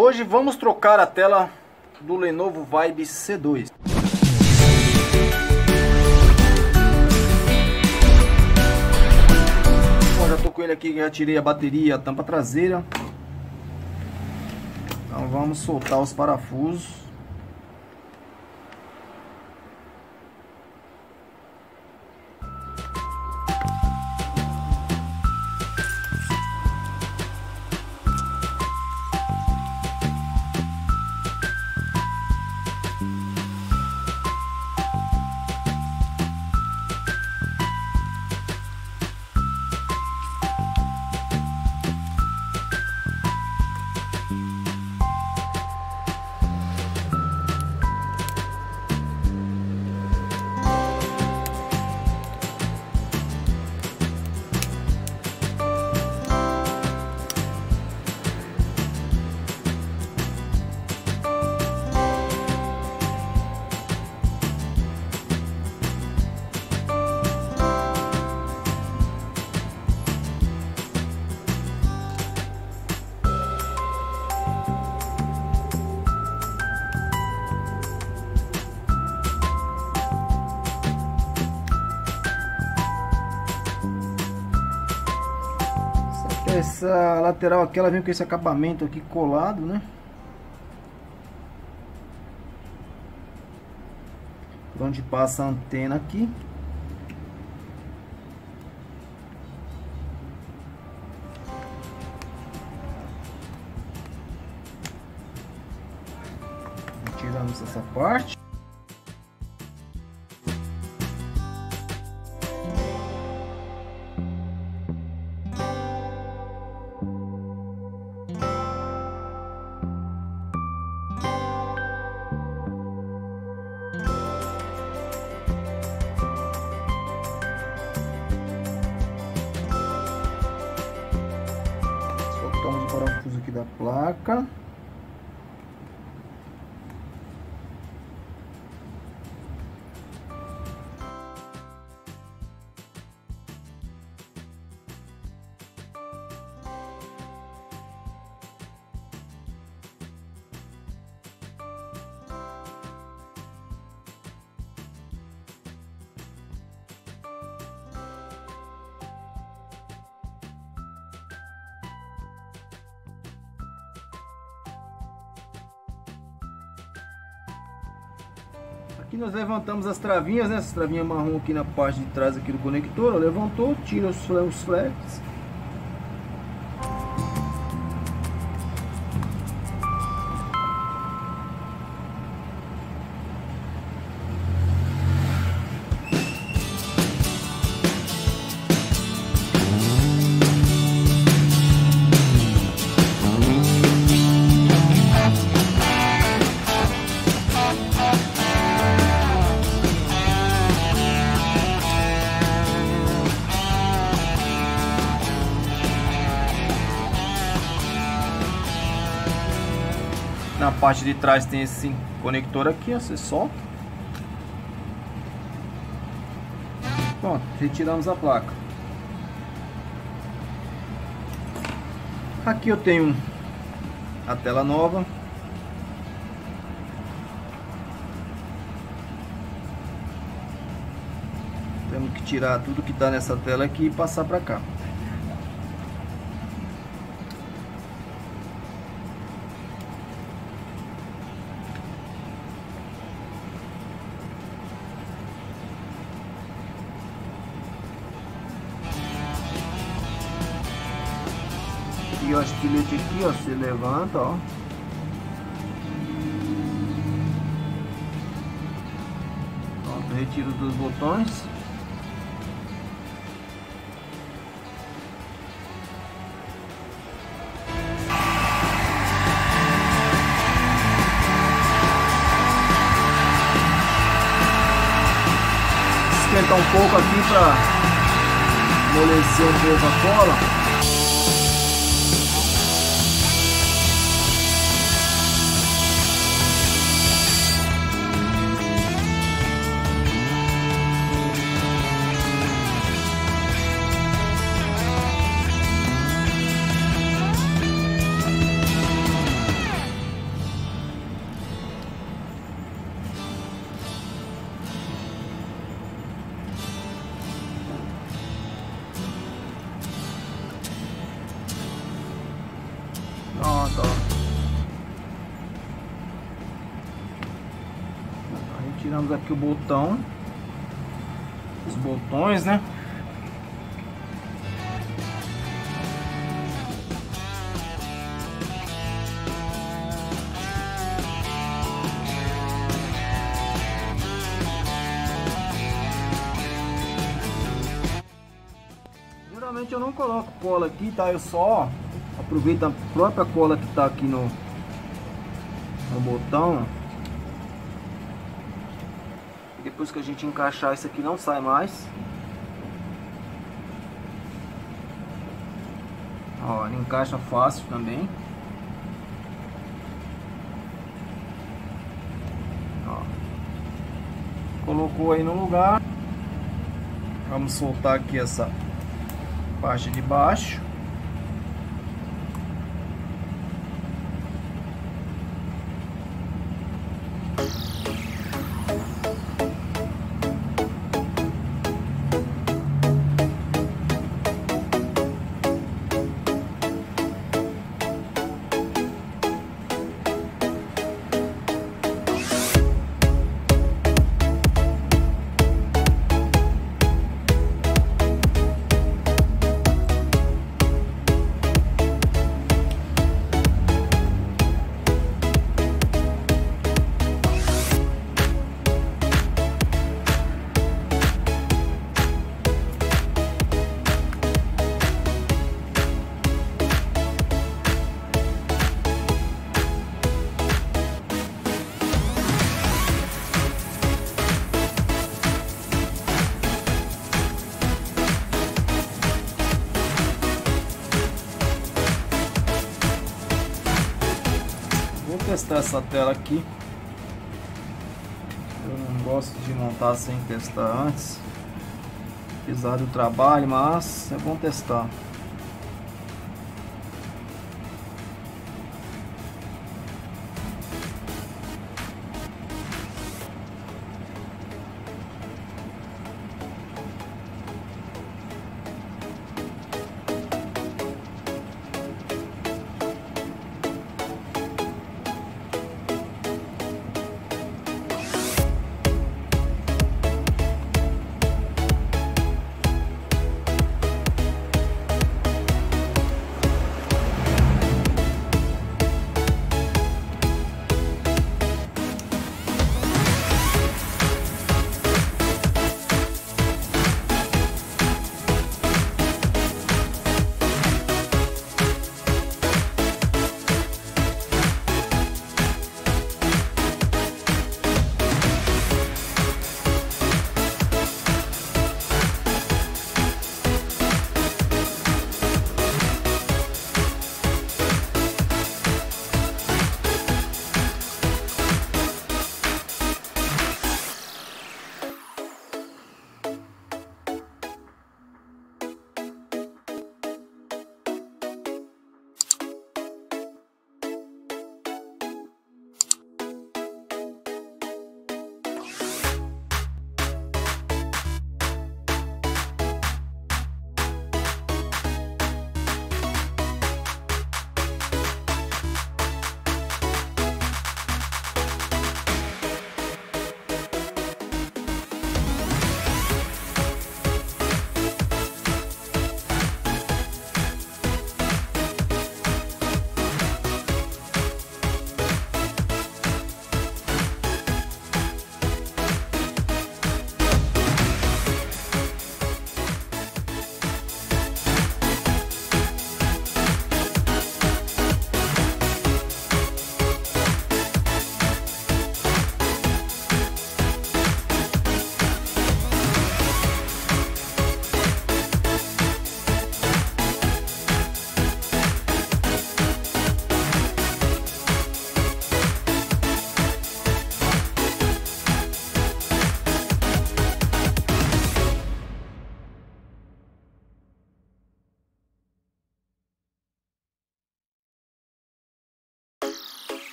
Hoje vamos trocar a tela do Lenovo Vibe C2. Bom, já tô com ele aqui, já tirei a bateria, a tampa traseira. Então vamos soltar os parafusos. Essa lateral aqui, ela vem com esse acabamento aqui colado, né? Por onde passa a antena aqui. Tiramos essa parte. Aqui da placa. Aqui nós levantamos as travinhas, né? Essa travinha marrom aqui na parte de trás aqui do conector, ó, levantou, tira os, os flex. Na parte de trás tem esse conector aqui, ó, você solta. Pronto, retiramos a placa. Aqui eu tenho a tela nova. Temos que tirar tudo que está nessa tela aqui e passar para cá. E o estilete aqui, ó, se levanta, ó. Pronto, retiro dos botões. Esquentar um pouco aqui para amolecer um pouco a cola. Tiramos aqui o botão. Os botões, né? Geralmente eu não coloco cola aqui, tá? Eu só aproveito a própria cola que tá aqui no, no botão. Depois que a gente encaixar isso aqui não sai mais. Ó, ele encaixa fácil também. Ó. Colocou aí no lugar. Vamos soltar aqui essa parte de baixo. Testar essa tela aqui. Eu não gosto de montar sem testar antes. Apesar do trabalho, mas é bom testar.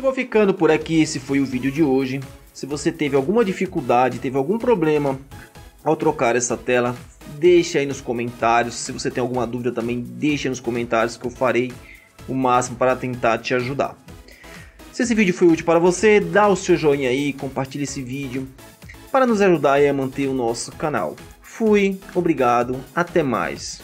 Eu vou ficando por aqui, esse foi o vídeo de hoje. Se você teve alguma dificuldade, teve algum problema ao trocar essa tela, deixe aí nos comentários. Se você tem alguma dúvida também, deixe nos comentários que eu farei o máximo para tentar te ajudar. Se esse vídeo foi útil para você, dá o seu joinha aí, compartilhe esse vídeo para nos ajudar a manter o nosso canal. Fui, obrigado, até mais.